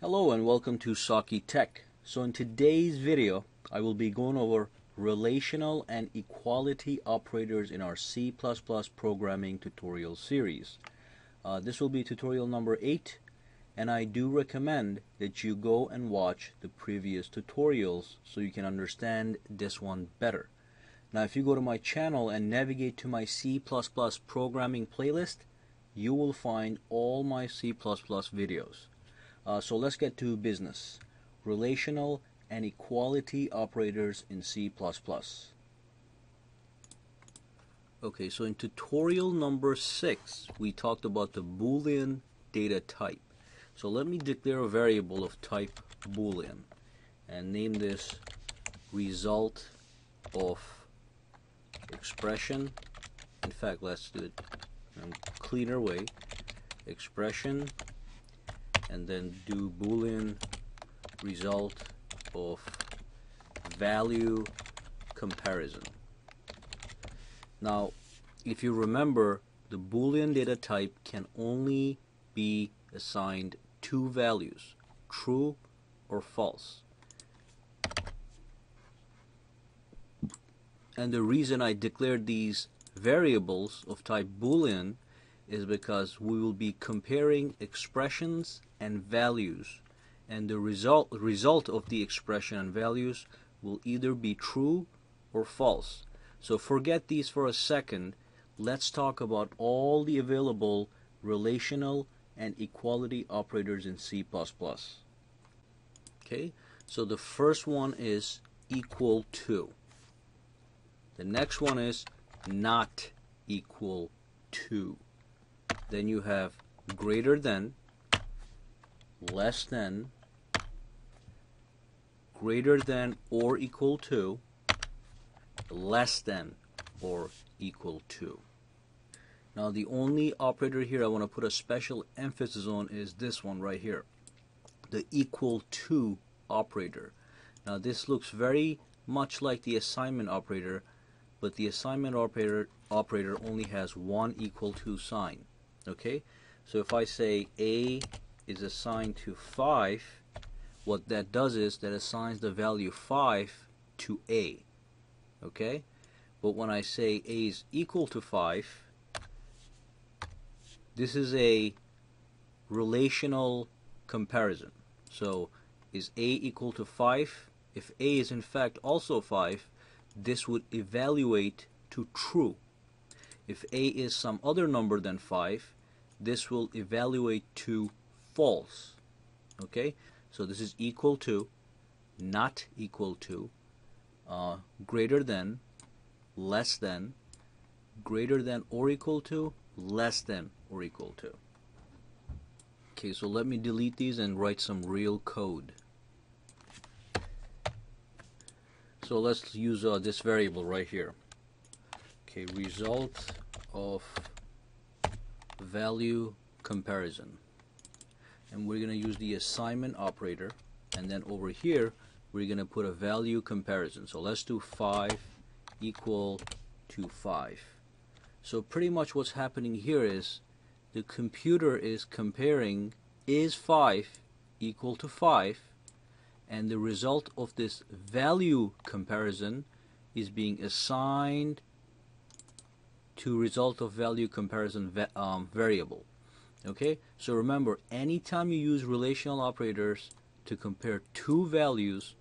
Hello and welcome to Saki Tech. So in today's video, I will be going over relational and equality operators in our C++ programming tutorial series. Uh, this will be tutorial number 8 and I do recommend that you go and watch the previous tutorials so you can understand this one better. Now if you go to my channel and navigate to my C++ programming playlist, you will find all my C++ videos. Uh, so let's get to business. Relational and equality operators in C++. Okay, so in tutorial number 6, we talked about the Boolean data type. So let me declare a variable of type Boolean and name this result of expression. In fact, let's do it in a cleaner way. Expression and then do boolean result of value comparison. Now, if you remember, the boolean data type can only be assigned two values, true or false. And the reason I declared these variables of type boolean is because we will be comparing expressions and values and the result result of the expression and values will either be true or false. So forget these for a second. Let's talk about all the available relational and equality operators in C++. Okay, so the first one is equal to. The next one is not equal to. Then you have greater than, less than, greater than or equal to, less than or equal to. Now the only operator here I want to put a special emphasis on is this one right here. The equal to operator. Now this looks very much like the assignment operator, but the assignment operator operator only has one equal to sign. Okay? So if I say A is assigned to 5, what that does is that assigns the value 5 to A. Okay? But when I say A is equal to 5, this is a relational comparison. So is A equal to 5? If A is in fact also 5, this would evaluate to true. If A is some other number than 5, this will evaluate to false. Okay, so this is equal to, not equal to, uh, greater than, less than, greater than or equal to, less than or equal to. Okay, so let me delete these and write some real code. So let's use uh, this variable right here. Okay, result of value comparison. And we're going to use the assignment operator and then over here we're going to put a value comparison. So let's do 5 equal to 5 so pretty much what's happening here is the computer is comparing is 5 equal to 5 and the result of this value comparison is being assigned to result of value comparison um, variable. Okay, so remember, anytime you use relational operators to compare two values,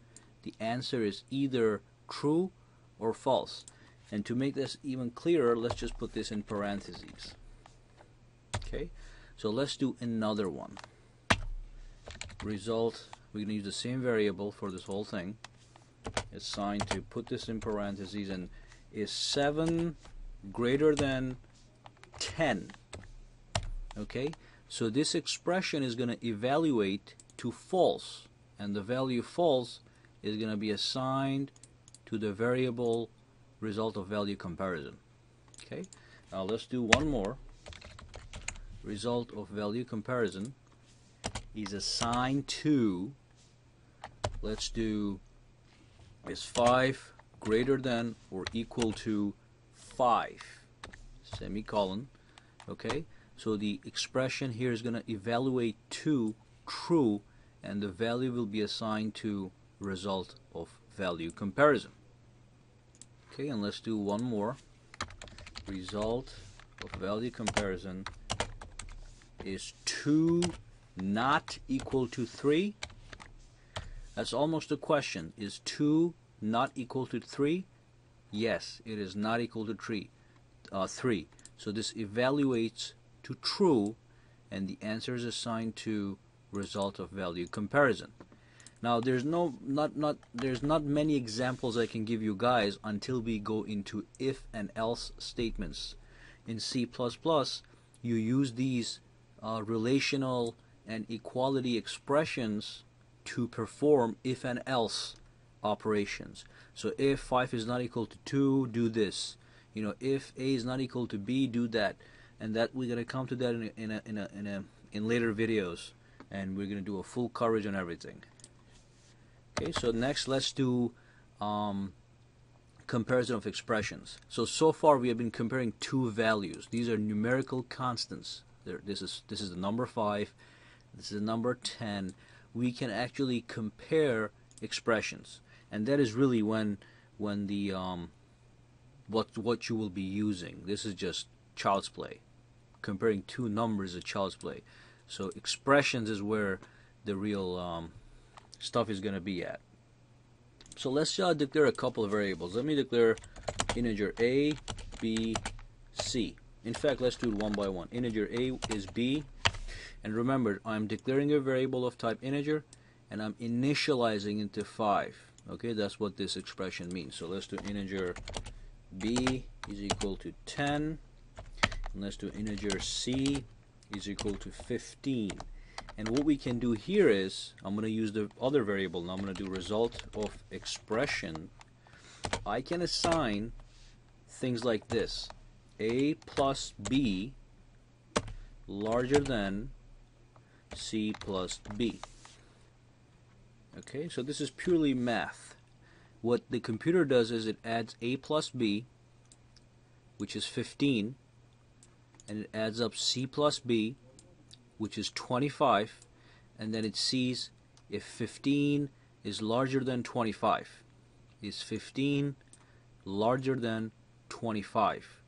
the answer is either true or false. And to make this even clearer, let's just put this in parentheses. Okay, so let's do another one. Result, we're going to use the same variable for this whole thing. It's signed to put this in parentheses and is 7 greater than 10 okay? So this expression is going to evaluate to false. And the value false is going to be assigned to the variable result of value comparison. Okay? Now let's do one more. Result of value comparison is assigned to let's do is 5 greater than or equal to 5 semicolon okay so the expression here is going to evaluate to true and the value will be assigned to result of value comparison. Okay, and let's do one more. Result of value comparison is 2 not equal to 3? That's almost a question. Is 2 not equal to 3? Yes, it is not equal to 3. Uh, 3. So this evaluates to true and the answer is assigned to result of value comparison. Now there's no not not there's not many examples I can give you guys until we go into if and else statements. In C++, you use these uh, relational and equality expressions to perform if and else operations. So if 5 is not equal to 2, do this. You know, if A is not equal to B, do that. And that we're going to come to that in a, in a, in a, in, a, in later videos. And we're going to do a full coverage on everything. Okay, so next let's do um, comparison of expressions. So, so far we have been comparing two values. These are numerical constants. There, this is this is the number 5, this is the number 10. We can actually compare expressions. And that is really when when the um, what what you will be using. This is just child's play. Comparing two numbers is child's play. So expressions is where the real um, stuff is going to be at. So let's uh, declare a couple of variables. Let me declare integer a, b, c. In fact, let's do it one by one. Integer a is b, and remember, I'm declaring a variable of type integer, and I'm initializing into 5. Okay, that's what this expression means. So let's do integer b is equal to 10, and let's do integer c is equal to 15. And what we can do here is, I'm going to use the other variable. Now I'm going to do result of expression. I can assign things like this. A plus B larger than C plus B. Okay, so this is purely math. What the computer does is it adds A plus B, which is 15, and it adds up C plus B, which is 25, and then it sees if 15 is larger than 25. Is 15 larger than 25,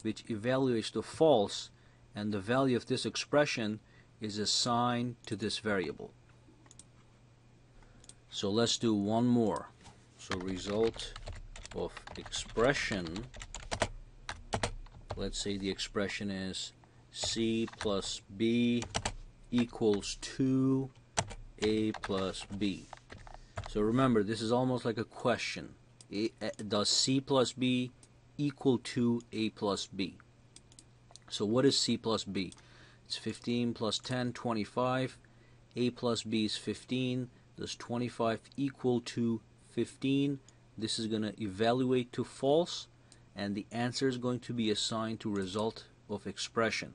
which evaluates to false, and the value of this expression is assigned to this variable. So let's do one more. So result of expression, let's say the expression is c plus b equals 2a plus b. So remember, this is almost like a question. Uh, does c plus b equal to a plus b? So what is c plus b? It's 15 plus 10, 25. a plus b is 15. Does 25 equal to 15? This is going to evaluate to false, and the answer is going to be assigned to result of expression.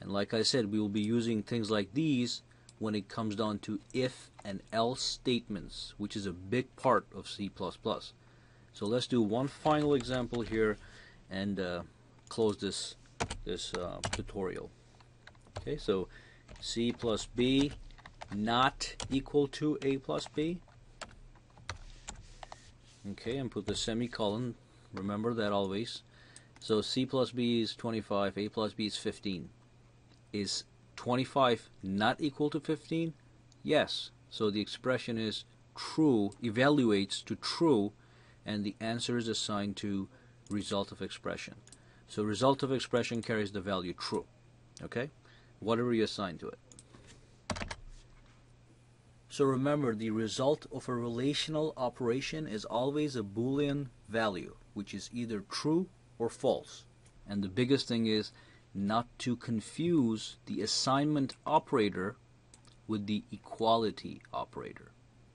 And like I said, we will be using things like these when it comes down to if and else statements, which is a big part of C++. So let's do one final example here and uh, close this this uh, tutorial. Okay, so C plus B not equal to A plus B. Okay, and put the semicolon. Remember that always. So C plus B is 25, A plus B is 15. Is 25 not equal to 15? Yes. So the expression is true, evaluates to true, and the answer is assigned to result of expression. So result of expression carries the value true. Okay? Whatever you assign to it. So remember, the result of a relational operation is always a Boolean value, which is either true or false. And the biggest thing is not to confuse the assignment operator with the equality operator.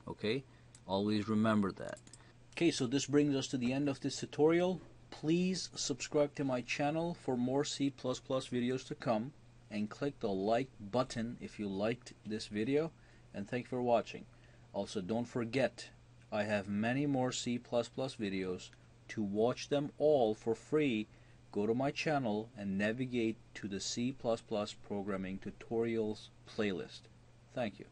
Okay? Always remember that. Okay, so this brings us to the end of this tutorial. Please subscribe to my channel for more C++ videos to come and click the like button if you liked this video and thank you for watching. Also don't forget I have many more C++ videos to watch them all for free, go to my channel and navigate to the C++ programming tutorials playlist. Thank you.